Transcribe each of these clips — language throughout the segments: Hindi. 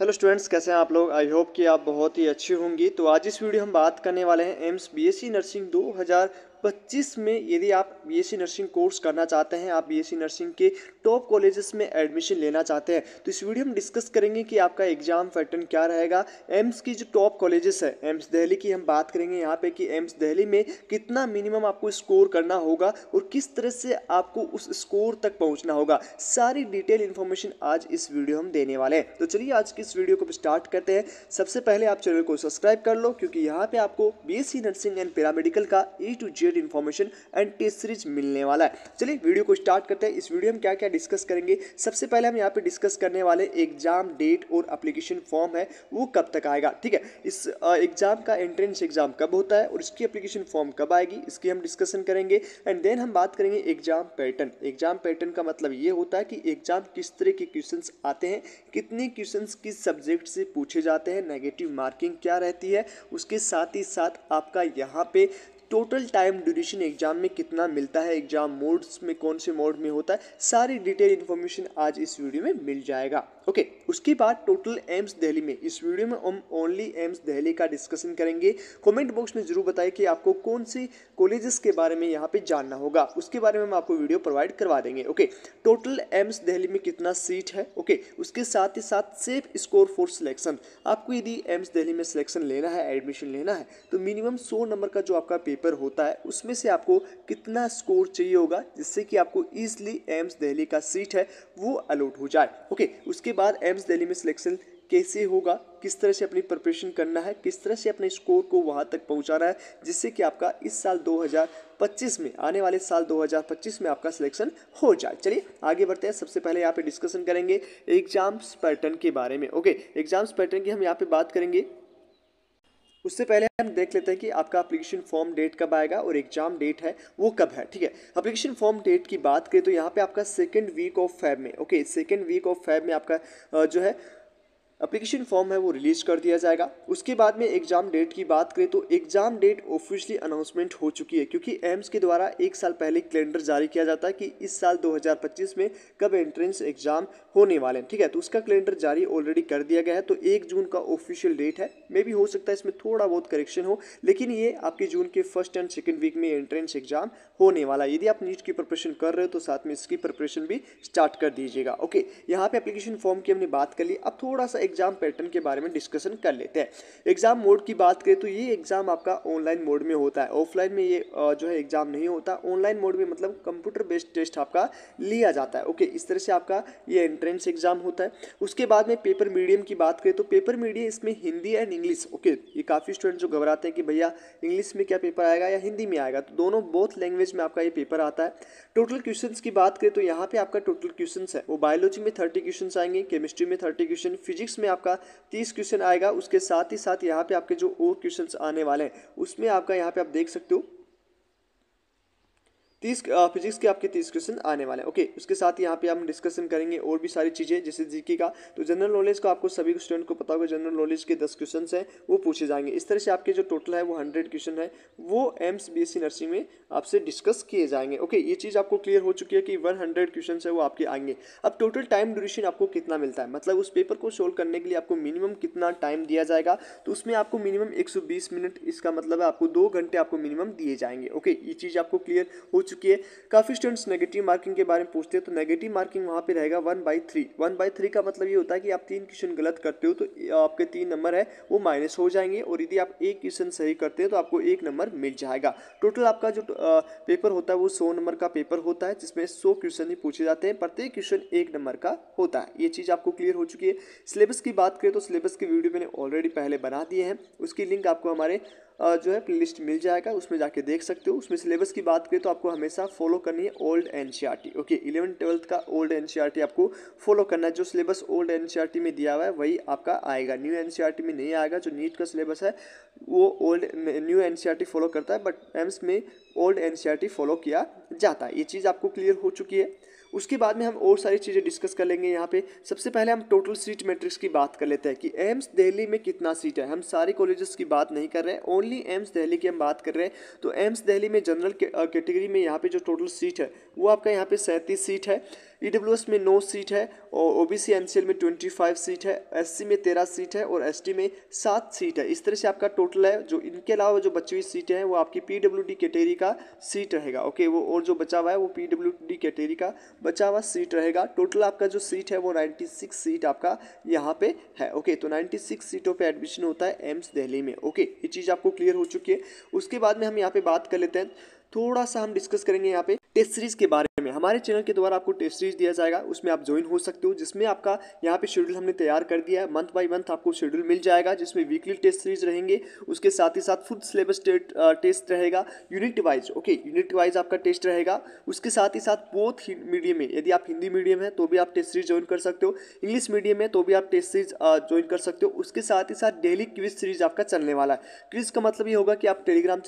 हेलो स्टूडेंट्स, कैसे हैं आप लोग? आई होप कि आप बहुत ही अच्छी होंगी। तो आज इस वीडियो हम बात करने वाले हैं एम्स बीएससी नर्सिंग 2025 में यदि आप बीएससी नर्सिंग कोर्स करना चाहते हैं, आप बीएससी नर्सिंग के टॉप कॉलेजेस में एडमिशन लेना चाहते हैं तो इस वीडियो में डिस्कस करेंगे कि आपका एग्ज़ाम पैटर्न क्या रहेगा। एम्स की जो टॉप कॉलेजेस है एम्स दिल्ली की हम बात करेंगे यहाँ पे कि एम्स दिल्ली में कितना मिनिमम आपको स्कोर करना होगा और किस तरह से आपको उस स्कोर तक पहुँचना होगा। सारी डिटेल इन्फॉर्मेशन आज इस वीडियो हम देने वाले हैं। तो चलिए आज की इस वीडियो को स्टार्ट करते हैं। सबसे पहले आप चैनल को सब्सक्राइब कर लो, क्योंकि यहाँ पे आपको बीएससी नर्सिंग एंड पैरामेडिकल का A to Z information and test series मिलने वाला है। चलिए वीडियो को स्टार्ट करते हैं। इस वीडियो में क्या क्या डिस्कस करेंगे? सबसे पहले हम यहाँ पे डिस्कस करने वाले एग्ज़ाम डेट और अप्लीकेशन फॉर्म है, वो कब तक आएगा? ठीक है, इस एग्ज़ाम का एंट्रेंस एग्ज़ाम कब होता है और इसकी अप्लीकेशन फॉर्म कब आएगी, इसकी हम डिस्कशन करेंगे। एंड देन हम बात करेंगे एग्ज़ाम पैटर्न एग्ज़ाम पैटर्न का मतलब ये होता है कि एग्ज़ाम किस तरह के क्वेश्चन आते हैं, कितने क्वेश्चन किस सब्जेक्ट से पूछे जाते हैं नेगेटिव मार्किंग क्या रहती है, उसके साथ ही साथ आपका यहाँ पे टोटल टाइम ड्यूरेशन एग्ज़ाम में कितना मिलता है? एग्ज़ाम मोड्स में कौन से मोड में होता है? सारी डिटेल इन्फॉर्मेशन आज इस वीडियो में मिल जाएगा। ओके okay, उसके बाद टोटल एम्स दिल्ली में इस वीडियो में हम ओनली एम्स दिल्ली का डिस्कशन करेंगे। कमेंट बॉक्स में ज़रूर बताएँ कि आपको कौन से कॉलेजेस के बारे में यहाँ पे जानना होगा। उसके बारे में हम आपको वीडियो प्रोवाइड करवा देंगे। ओके टोटल एम्स दिल्ली में कितना सीट है? ओके okay, उसके साथ ही साथ सेफ़ स्कोर फॉर सिलेक्शन आपको यदि एम्स दिल्ली में सिलेक्शन लेना है एडमिशन लेना है तो मिनिमम सौ नंबर का जो आपका पेपर होता है, उसमें से आपको कितना स्कोर चाहिए होगा जिससे कि आपको ईजिली एम्स दिल्ली का सीट है, वो अलॉट हो जाए। ओके उसके बाद एम्स दिल्ली में सिलेक्शन कैसे होगा? किस तरह से अपनी प्रिपरेशन करना है? किस तरह से अपने स्कोर को वहाँ तक पहुँचाना है? जिससे कि आपका इस साल 2025 में, आने वाले साल 2025 में आपका सिलेक्शन हो जाए। चलिए, आगे बढ़ते हैं। सबसे पहले यहाँ पे डिस्कशन करेंगे एग्ज़ाम्स पैटर्न के बारे में। ओके एग्ज़ाम्स पैटर्न की हम यहाँ पे बात करेंगे। उससे पहले हम देख लेते हैं कि आपका अप्लीकेशन फॉर्म डेट कब आएगा और एग्ज़ाम डेट है, वो कब है, ठीक है? अप्लीकेशन फॉर्म डेट की बात करें तो यहाँ पे आपका सेकेंड वीक ऑफ़ फैब में okay second week of Feb में आपका जो है एप्लीकेशन फॉर्म है, वो रिलीज़ कर दिया जाएगा। उसके बाद में एग्ज़ाम डेट की बात करें तो एग्ज़ाम डेट ऑफिशियली अनाउंसमेंट हो चुकी है, क्योंकि एम्स के द्वारा एक साल पहले कैलेंडर जारी किया जाता है कि इस साल 2025 में कब एंट्रेंस एग्ज़ाम होने वाले हैं। ठीक है तो उसका कैलेंडर जारी ऑलरेडी कर दिया गया है तो एक जून का ऑफिशियल डेट है। मे भी हो सकता है इसमें थोड़ा बहुत करेक्शन हो, लेकिन ये आपके जून के फ़र्स्ट एंड सेकेंड वीक में एंट्रेंस एग्ज़ाम होने वाला है। यदि आप नीट की प्रिपरेशन कर रहे हो तो साथ में इसकी प्रिपरेशन भी स्टार्ट कर दीजिएगा। ओके यहाँ पे एप्लीकेशन फॉर्म की हमने बात कर ली। अब थोड़ा सा एग्ज़ाम पैटर्न के बारे में डिस्कशन कर लेते हैं। एग्ज़ाम मोड की बात करें तो ये एग्ज़ाम आपका ऑनलाइन मोड में होता है। ऑफलाइन में ये जो है एग्ज़ाम नहीं होता। ऑनलाइन मोड में मतलब कंप्यूटर बेस्ड टेस्ट आपका लिया जाता है। ओके इस तरह से आपका ये एंट्रेंस एग्ज़ाम होता है। उसके बाद में पेपर मीडियम की बात करें तो पेपर मीडियम इसमें हिंदी एंड इंग्लिश ओके ये काफ़ी स्टूडेंट जो घबराते हैं कि भैया इंग्लिश में क्या पेपर आएगा या हिंदी में आएगा? तो दोनों बोथ लैंग्वेज में आपका ये पेपर आता है। टोटल क्वेश्चन की बात करें तो यहाँ पे आपका टोटल क्वेश्चन है। वो बायोलॉजी में थर्टी क्वेश्चन आएँगे केमिस्ट्री में थर्टी क्वेश्चन फिजिक्स में आपका तीस क्वेश्चन आएगा, उसके साथ ही साथ यहाँ पे आपके जो और क्वेश्चन आने वाले हैं, उसमें आपका यहाँ पे आप देख सकते हो तीस फिजिक्स के आपके तीस क्वेश्चन आने वाले हैं। ओके, उसके साथ यहाँ पे हम डिस्कशन करेंगे और भी सारी चीज़ें, जैसे जीके का। तो जनरल नॉलेज का आपको सभी स्टूडेंट को पता होगा, जनरल नॉलेज के दस क्वेश्चन हैं, वो पूछे जाएँगे। इस तरह से आपके जो टोटल है वो हंड्रेड क्वेश्चन है, वो एम्स, बीएससी नर्सिंग में आपसे डिस्कस किए जाएँगे। ओके, ये चीज़ आपको क्लियर हो चुकी है कि वन हंड्रेड क्वेश्चन है वो आपके आएँगे। अब टोटल टाइम ड्यूरेशन आपको कितना मिलता है? मतलब उस पेपर को सोल्व करने के लिए आपको मिनिमम कितना टाइम दिया जाएगा? तो उसमें आपको मिनिमम एक सौ बीस मिनट, इसका मतलब है आपको दो घंटे आपको मिनिमम दिए जाएँगे। ओके, ये चीज़ आपको क्लियर हो चुकी है। काफ़ी स्टूडेंट्स नेगेटिव मार्किंग के बारे में पूछते हैं तो नेगेटिव मार्किंग वहाँ पे रहेगा one by three one by three का मतलब ये होता है कि आप तीन क्वेश्चन गलत करते हो तो आपके तीन नंबर है, वो माइनस हो जाएँगे और यदि आप एक क्वेश्चन सही करते हैं तो आपको एक नंबर मिल जाएगा। टोटल आपका जो पेपर होता है, वो सौ नंबर का पेपर होता है, जिसमें सौ क्वेश्चन ही पूछे जाते हैं, प्रत्येक क्वेश्चन एक नंबर का होता है। ये चीज़ आपको क्लियर हो चुकी है। सिलेबस की बात करें तो सिलेबस की वीडियो मैंने ऑलरेडी पहले बना दिए हैं। उसकी लिंक आपको हमारे जो है प्लेलिस्ट मिल जाएगा, उसमें जाके देख सकते हो। उसमें सिलेबस की बात करें तो आपको हमेशा फॉलो करनी है old N okay eleven twelfth का ओल्ड एन आपको फॉलो करना है। जो सिलेबस ओल्ड एन में दिया हुआ है, वही आपका आएगा। न्यू एन में नहीं आएगा, जो नीट का सिलेबस है, वो ओल्ड न्यू एन फॉलो करता है बट एम्स में ओल्ड एन फॉलो किया जाता है। ये चीज़ आपको क्लियर हो चुकी है। उसके बाद में हम और सारी चीज़ें डिस्कस कर लेंगे यहाँ पे। सबसे पहले हम टोटल सीट मैट्रिक्स की बात कर लेते हैं कि एम्स दिल्ली में कितना सीट है। हम सारे कॉलेजेस की बात नहीं कर रहे हैं ओनली एम्स दिल्ली की हम बात कर रहे हैं। तो एम्स दिल्ली में जनरल कैटेगरी में यहाँ पे जो टोटल सीट है, वो आपका यहाँ पे सैंतीस सीट है। ईडब्ल्यूएस में नौ सीट है और ओ बी में ट्वेंटी फाइव सीट है एससी में तेरह सीट है और एसटी में सात सीट है। इस तरह से आपका टोटल है, जो इनके अलावा जो बची हुई सीटें हैं, वो आपकी पी डब्ल्यू डी कैटेगरी का सीट रहेगा। ओके वो और जो बचा हुआ है, वो पी डब्ल्यू डी कैटेगरी का बचा हुआ सीट रहेगा। टोटल आपका जो सीट है वो नाइन्टी सिक्स सीट आपका यहाँ पे है। ओके तो नाइन्टी सिक्स सीटों पे एडमिशन होता है एम्स दिल्ली में। ओके ये चीज़ आपको क्लियर हो चुकी है। उसके बाद में हम यहाँ पे बात कर लेते हैं। थोड़ा सा हम डिस्कस करेंगे यहाँ पे टेस्ट सीरीज़ के बारे हमारे चैनल के द्वारा आपको टेस्ट सीरीज़ दिया जाएगा, उसमें आप ज्वाइन हो सकते हो, जिसमें आपका यहाँ पे शेड्यूल हमने तैयार कर दिया है। मंथ बाई मंथ आपको शेड्यूल मिल जाएगा, जिसमें वीकली टेस्ट सीरीज़ रहेंगे, उसके साथ ही साथ फुल सिलेबस टेस्ट रहेगा unit wise okay unit wise आपका टेस्ट रहेगा। उसके साथ ही साथ बोथ मीडियम में, यदि आप हिंदी मीडियम है तो भी आप टेस्ट सीरीज़ ज्वाइन कर सकते हो। इंग्लिश मीडियम है तो भी आप टेस्ट सीरीज़ ज्वाइन कर सकते हो। उसके साथ ही साथ डेली क्विज सीरीज़ आपका चलने वाला है। क्विज का मतलब ये होगा कि आप टेलीग्राम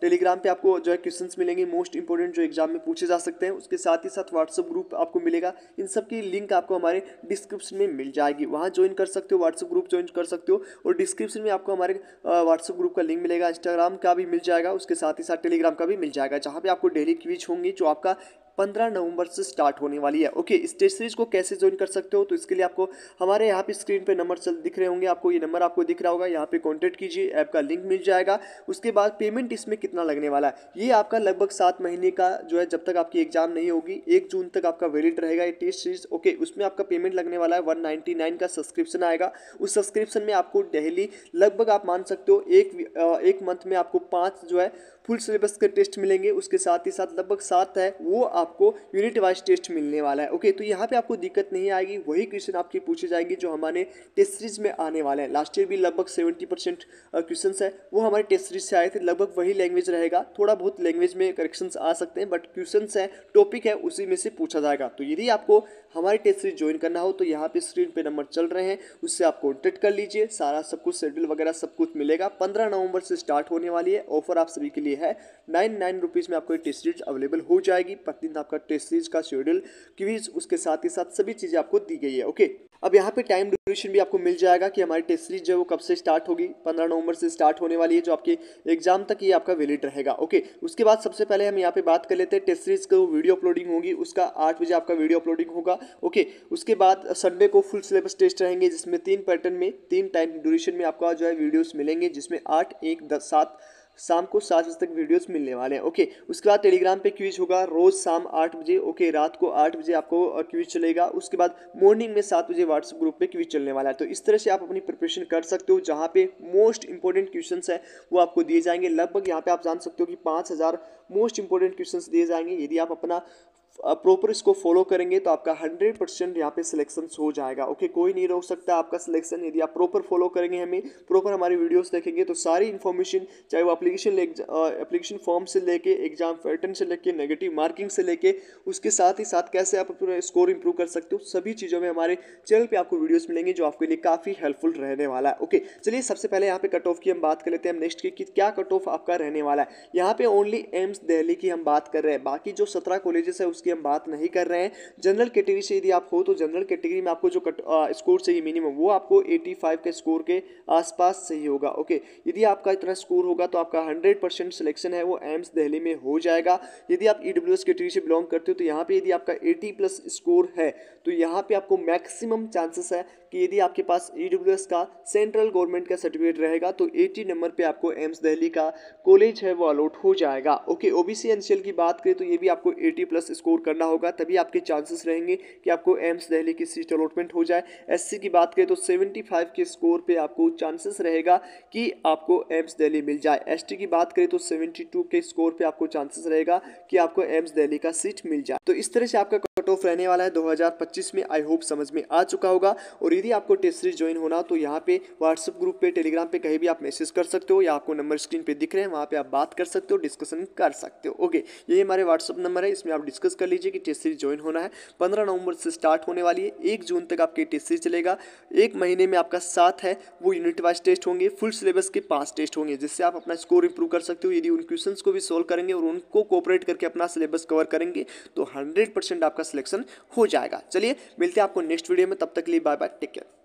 टेलीग्राम पे आपको जो है क्वेश्चन मिलेंगे। मोस्ट इंपॉर्टेंट जो एग्ज़ाम में पूछे जा सकते हैं, उसके साथ ही साथ व्हाट्सअप ग्रुप आपको मिलेगा। इन सब की लिंक आपको हमारे डिस्क्रिप्शन में मिल जाएगी। वहाँ ज्वाइन कर सकते हो व्हाट्सअप ग्रुप ज्वाइन कर सकते हो और डिस्क्रिप्शन में आपको हमारे व्हाट्सअप ग्रुप का लिंक मिलेगा। इंस्टाग्राम का भी मिल जाएगा, उसके साथ ही साथ टेलीग्राम का भी मिल जाएगा, जहाँ पर आपको डेली क्विज होंगी, जो आपका पंद्रह नवंबर से स्टार्ट होने वाली है। ओके टेस्ट सीरीज़ को कैसे ज्वाइन कर सकते हो? तो इसके लिए आपको, हमारे यहाँ पे स्क्रीन पे नंबर चल, दिख रहे होंगे आपको, ये नंबर आपको दिख रहा होगा। यहाँ पे कॉन्टेक्ट कीजिए ऐप का लिंक मिल जाएगा। उसके बाद पेमेंट इसमें कितना लगने वाला है? ये आपका लगभग सात महीने का जो है, जब तक आपकी एग्ज़ाम नहीं होगी, एक जून तक आपका वैलिड रहेगा ये टेस्ट सीरीज़ ओके उसमें आपका पेमेंट लगने वाला है वन का सब्सक्रिप्शन आएगा। उस सब्सक्रिप्शन में आपको डेली लगभग आप मान सकते हो, एक मंथ में आपको पाँच जो है फुल सिलेबस के टेस्ट मिलेंगे, उसके साथ ही साथ लगभग सात है, वो आपको यूनिट वाइज टेस्ट मिलने वाला है। ओके तो यहाँ पे आपको दिक्कत नहीं आएगी, वही क्वेश्चन आपकी पूछे जाएँगे जो हमारे टेस्ट सीरीज़ में आने वाले हैं। लास्ट ईयर भी लगभग सेवेंटी परसेंट क्वेश्चन है, वो हमारे टेस्ट सीरीज़ से आए थे, लगभग वही लैंग्वेज रहेगा। थोड़ा बहुत लैंग्वेज में करेक्शन आ सकते हैं बट क्वेश्चन है टॉपिक है, उसी में से पूछा जाएगा। तो यदि आपको हमारी टेस्ट सीरीज़ ज्वाइन करना हो तो यहाँ पे स्क्रीन पे नंबर चल रहे हैं, उससे आप कॉन्टेक्ट कर लीजिए। सारा सब कुछ शेड्यूल वगैरह सब कुछ मिलेगा। पंद्रह नवंबर से स्टार्ट होने वाली है। ऑफ़र आप सभी के लिए है। नाइन नाइन रुपीज़ में आपको टेस्ट सीरीज़ अवेलेबल हो जाएगी। प्रतिदिन आपका टेस्ट सीरीज़ का शेड्यूल क्विज उसके साथ ही साथ सभी चीज़ें आपको दी गई है। ओके अब यहाँ पे टाइम ड्यूरेशन भी आपको मिल जाएगा कि हमारी टेस्ट सीरीज़ जो है वो कब से स्टार्ट होगी? पंद्रह नवंबर से स्टार्ट होने वाली है, जो आपके एग्ज़ाम तक ये आपका वैलिड रहेगा। ओके उसके बाद सबसे पहले हम यहाँ पे बात कर लेते हैं टेस्ट सीरीज़ का वीडियो अपलोडिंग होगी, उसका आठ बजे आपका वीडियो अपलोडिंग होगा। ओके उसके बाद संडे को फुल सिलेबस टेस्ट रहेंगे, जिसमें तीन पैटर्न में, तीन टाइम ड्यूरेशन में आपका जो है वीडियोज़ मिलेंगे, जिसमें आठ, एक, दस, सात शाम को सात बजे तक वीडियोस मिलने वाले हैं। ओके उसके बाद टेलीग्राम पे क्विज होगा रोज शाम आठ बजे। ओके रात को आठ बजे आपको क्विज चलेगा। उसके बाद मॉर्निंग में सात बजे व्हाट्सएप ग्रुप पे क्विज चलने वाला है। तो इस तरह से आप अपनी प्रिपरेशन कर सकते हो, जहाँ पे मोस्ट इंपॉर्टेंट क्वेश्चन है, वो आपको दिए जाएँगे। लगभग यहाँ पे आप जान सकते हो कि पाँच हज़ार मोस्ट इंपॉर्टेंट क्वेश्चन दिए जाएँगे। यदि आप अपना प्रॉपर इसको फॉलो करेंगे तो आपका हंड्रेड परसेंट यहाँ पे सिलेक्शन हो जाएगा। ओके कोई नहीं रोक सकता आपका सिलेक्शन यदि आप प्रॉपर फॉलो करेंगे हमें प्रॉपर हमारी वीडियोस देखेंगे तो सारी इन्फॉर्मेशन चाहे वो एप्लीकेशन एप्लीकेशन फॉर्म से लेके एग्ज़ाम पैटर्न से लेके नेगेटिव मार्किंग से लेके, उसके साथ ही साथ कैसे आप अपना स्कोर इंप्रूव कर सकते हो, सभी चीज़ों में हमारे चैनल पर आपको वीडियोज़ मिलेंगे जो आपके लिए काफ़ी हेल्पफुल रहने वाला है। ओके चलिए सबसे पहले यहाँ पे कट ऑफ़ की हम बात कर लेते हैं हम नेक्स्ट की क्या कट ऑफ़ आपका रहने वाला है। यहाँ पे ओनली एम्स दिल्ली की हम बात कर रहे हैं। बाकी जो सत्रह कॉलेजेस है, उसकी हम बात नहीं कर रहे हैं। जनरल कैटेगरी से यदि आप हो तो जनरल कैटेगरी में आपको जो कट स्कोर चाहिए मिनिमम वो आपको 85 के स्कोर के आसपास सही होगा ओके यदि आपका इतना स्कोर होगा तो आपका 100 परसेंट सिलेक्शन है, वो एम्स दिल्ली में हो जाएगा। यदि आप ई डब्ल्यू एस कैटेगरी से बिलोंग करते हो तो यहाँ पर यदि आपका एटी प्लस स्कोर है तो यहाँ पर आपको मैक्सिमम चांसेस है कि यदि आपके पास ई का सेंट्रल गवर्नमेंट का सर्टिफिकेट रहेगा तो 80 नंबर पे आपको एम्स दिल्ली का कॉलेज है, वो अलॉट हो जाएगा। ओके ओबीसी एनसीएल की बात करें तो ये भी आपको 80 प्लस स्कोर करना होगा, तभी आपके चांसेस रहेंगे कि आपको एम्स दिल्ली की सीट अलॉटमेंट हो जाए। एससी की बात करें तो सेवेंटी के स्कोर पर आपको चांसेस रहेगा कि आपको एम्स दिल्ली मिल जाए। एसटी की बात करें तो सेवेंटी के स्कोर पर आपको चांसेस रहेगा कि आपको एम्स दिल्ली का सीट मिल जाए। तो इस तरह से आपका कट ऑफ़ रहने वाला है 2025 में। आई होप समझ में आ चुका होगा और यदि आपको टेस्ट सीरीज़ ज्वाइन होना तो यहाँ पे व्हाट्सएप ग्रुप पे टेलीग्राम पे कहीं भी आप मैसेज कर सकते हो या आपको नंबर स्क्रीन पे दिख रहे हैं, वहाँ पे आप बात कर सकते हो डिस्कशन कर सकते हो। ओके ये हमारे व्हाट्सअप नंबर है। इसमें आप डिस्कस कर लीजिए कि टेस्ट सीरीज़ ज्वाइन होना है। पंद्रह नवंबर से स्टार्ट होने वाली है। एक जून तक आपकी टेस्ट सीरीज़ चलेगा। एक महीने में आपका साथ है, वो यूनिट वाइज टेस्ट होंगे। फुल सिलेबस के पाँच टेस्ट होंगे, जिससे आप अपना स्कोर इंप्रूव कर सकते हो। यदि उन क्वेश्चन को भी सोल्व करेंगे और उनको कोऑपरेट करके अपना सिलेबस कवर करेंगे तो हंड्रेड आपका सिलेक्शन हो जाएगा। चलिए, मिलते हैं आपको नेक्स्ट वीडियो में। तब तक लिए बाय बाय Take care.